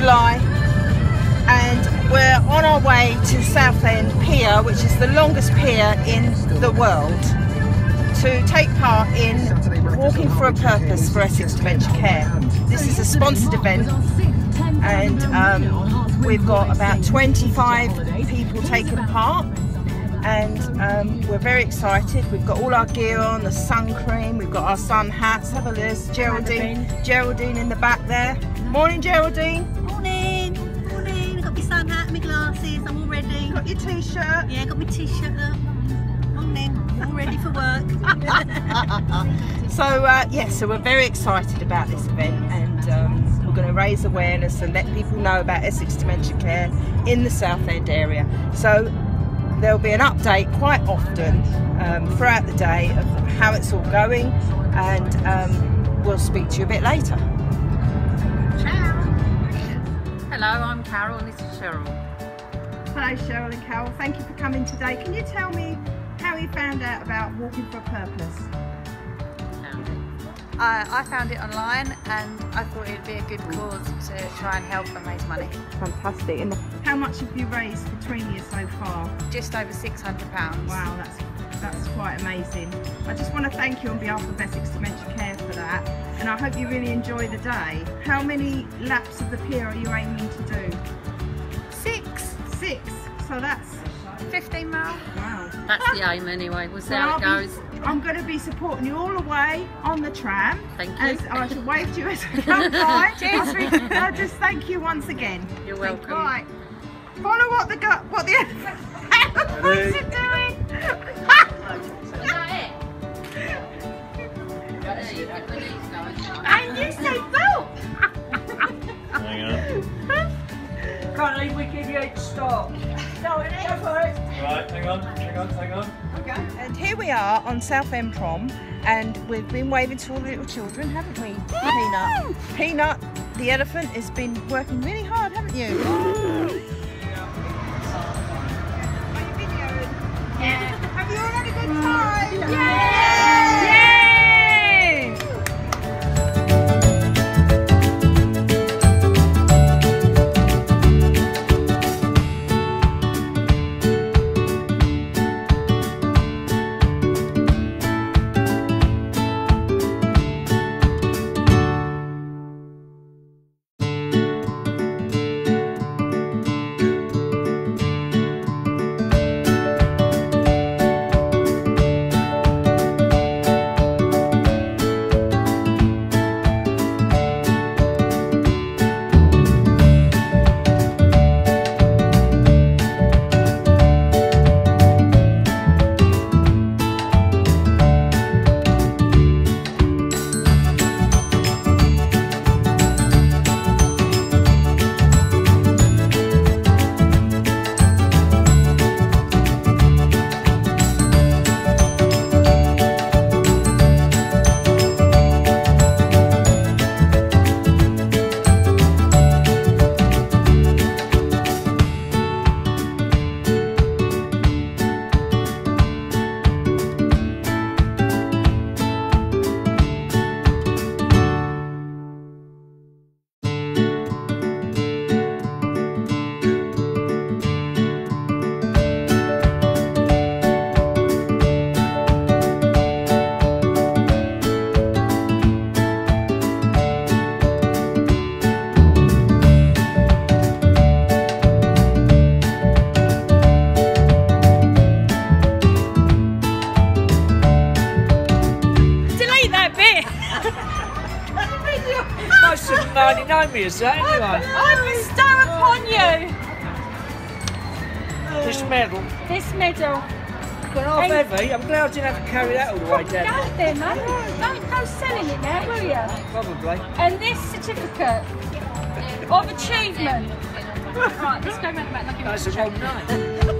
4th of July and we're on our way to Southend Pier, which is the longest pier in the world, to take part in Walking for a Purpose for Essex Dementia Care. This is a sponsored event and um, we've got about 25 people taking part and um, we're very excited. We've got all our gear on, the sun cream, we've got our sun hats. Have a list. Geraldine, Geraldine in the back there. Morning, Geraldine. Got your t-shirt. Yeah, got my t-shirt. Morning. All ready for work. So uh, yes, yeah, so we're very excited about this event, and um, we're going to raise awareness and let people know about Essex Dementia Care in the Southend area. So there'll be an update quite often um, throughout the day of how it's all going and um, we'll speak to you a bit later. Ciao. Hello, I'm Carol and this is Cheryl. Hello Cheryl and Carol, thank you for coming today. Can you tell me how you found out about Walking for a Purpose? Uh, I found it online and I thought it'd be a good cause to try and help and raise money. Fantastic. And how much have you raised between you so far? Just over £600. Wow, that's that's quite amazing. I just want to thank you on behalf of Essex Dementia Care for that and I hope you really enjoy the day. How many laps of the pier are you aiming to do? Six. Six. So that's 15 mile. Wow. That's the aim anyway. We'll see how it goes. I'm going to be supporting you all the way on the tram. Thank you. As I shall wave to you as I come by. Cheers. I just thank you once again. You're welcome. Right. Follow what the gut, what the believe we give you a stop. No, it Go for it. Right, hang on, hang on, hang on. Okay. And here we are on Southend Prom, and we've been waving to all the little children, haven't we? Peanut. Peanut, the elephant, has been working really hard, haven't you? Bit. Most of them know me as that anyway. I bestow upon you This medal. this medal. But half heavy. I'm glad I didn't have to carry that all the way down. there, man. Don't go selling it now, will you? Probably. And this certificate of achievement. right, let's go round the back. Look at That's the.